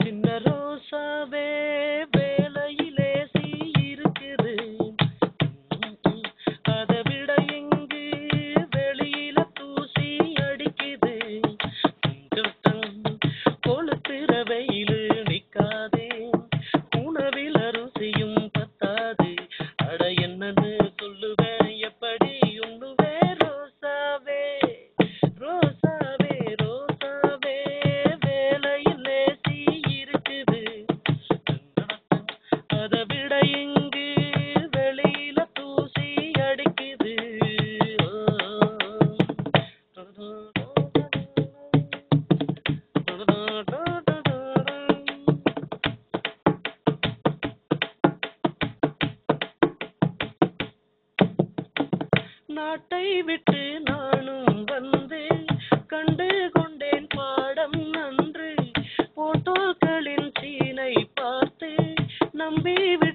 சின்ன ரோசாவே வேலையிலே அதை விட இங்கு வெளியில தூசி அடிக்குது. நாட்டை விட்டு நானும் வந்து கண்டு கொண்டு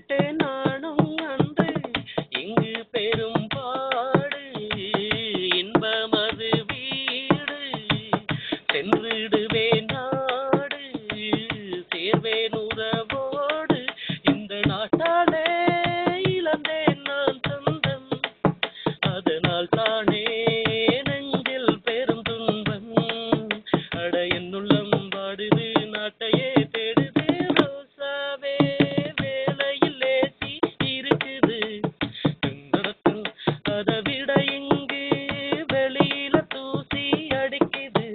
பட்டு நானும் அன்று இங்கு பெரும் பாடு. இன்பமது வீடு சென்றிடுவே நாடு. சேர்வேன் உறவோடு இந்த நாட்டாலே இழந்தேன் நான் சொந்தம் அதனால் தானே நெஞ்சில் பெரும் துன்பம். அட என்னுள்ளம் பாடுது நாட்டையே தேடுது. அதை விட இங்கு வெளியில தூசி அடிக்குது.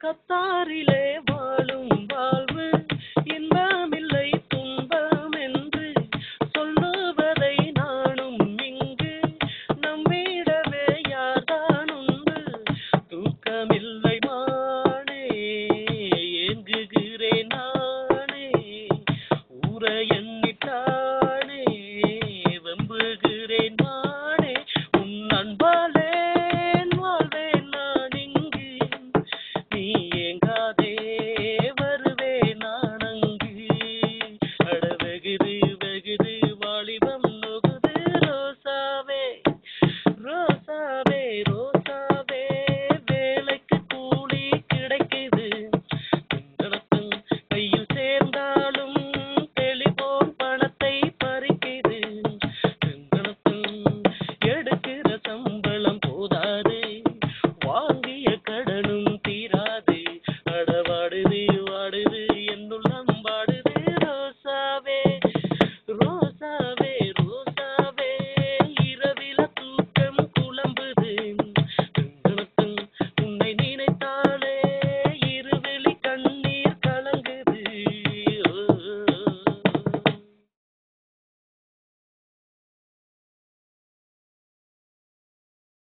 கத்தாரிலே வாழும் வாழ்வு இன்பம். நீயேங்காதே